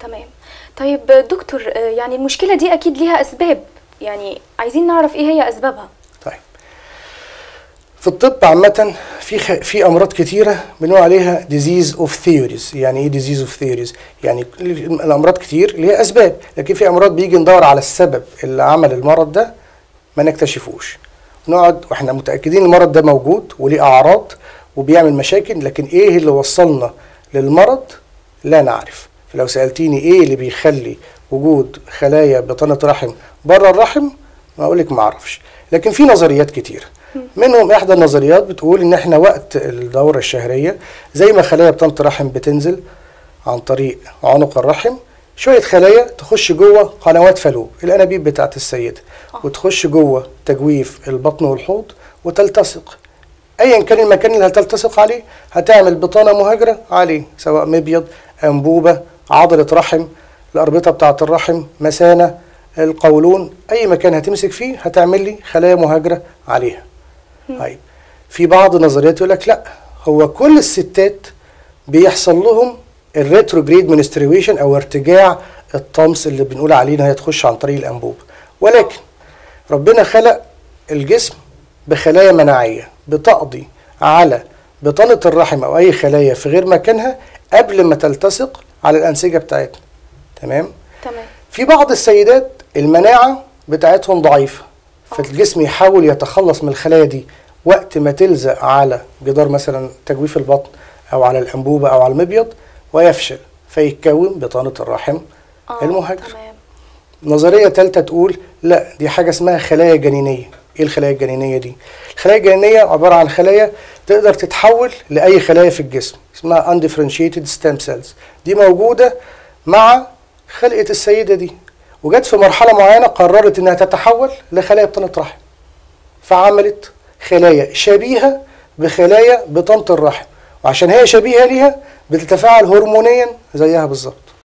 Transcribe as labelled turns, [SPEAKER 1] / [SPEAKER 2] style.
[SPEAKER 1] تمام طيب دكتور آه، يعني المشكلة دي أكيد ليها أسباب يعني عايزين نعرف إيه هي أسبابها
[SPEAKER 2] طيب في الطب عامة في خ... في أمراض كتيرة بنقول عليها disease of theories، يعني إيه disease of theories؟ يعني الأمراض كتير ليها أسباب، لكن في أمراض بيجي ندور على السبب اللي عمل المرض ده ما نكتشفوش. نقعد وإحنا متأكدين المرض ده موجود وليه أعراض وبيعمل مشاكل، لكن إيه اللي وصلنا للمرض؟ لا نعرف. فلو سألتيني إيه اللي بيخلي وجود خلايا بطانة رحم بره الرحم؟ ما أقولك ما أعرفش. لكن في نظريات كتير. منهم إحدى النظريات بتقول إن إحنا وقت الدورة الشهرية زي ما خلايا بطانة الرحم بتنزل عن طريق عنق الرحم شوية خلايا تخش جوه قنوات فالوب الأنابيب بتاعت السيده وتخش جوه تجويف البطن والحوض وتلتصق ايا كان المكان اللي هتلتصق عليه هتعمل بطانة مهاجرة عليه سواء مبيض أنبوبة عضلة رحم الأربطة بتاعة الرحم مثانه القولون أي مكان هتمسك فيه هتعمل لي خلايا مهاجرة عليها. طيب في بعض النظريات يقول لك لا هو كل الستات بيحصل لهم ال retrograde menstruation أو ارتجاع الطمث اللي بنقول عليه إن هي تخش عن طريق الأنبوب. ولكن ربنا خلق الجسم بخلايا مناعية بتقضي على بطانه الرحم أو أي خلايا في غير مكانها قبل ما تلتصق على الأنسجة بتاعتنا تمام؟
[SPEAKER 1] تمام.
[SPEAKER 2] في بعض السيدات المناعة بتاعتهم ضعيفة فالجسم يحاول يتخلص من الخلايا دي وقت ما تلزق على جدار مثلا تجويف البطن أو على الأنبوبة أو على المبيض ويفشل فيتكون بطانة الرحم
[SPEAKER 1] آه،
[SPEAKER 2] المهاجر
[SPEAKER 1] تمام.
[SPEAKER 2] نظرية تالتة تقول لا دي حاجة اسمها خلايا جنينية. إيه الخلايا الجنينية دي؟ الخلايا الجنينية عبارة عن خلايا تقدر تتحول لأي خلايا في الجسم اسمها undifferentiated stem cells دي موجودة مع خلقة السيدة دي وجت في مرحلة معينة قررت إنها تتحول لخلايا بطانة رحم فعملت خلايا شبيهة بخلايا بطانة الرحم وعشان هي شبيهة ليها بتتفاعل هرمونيا زيها بالظبط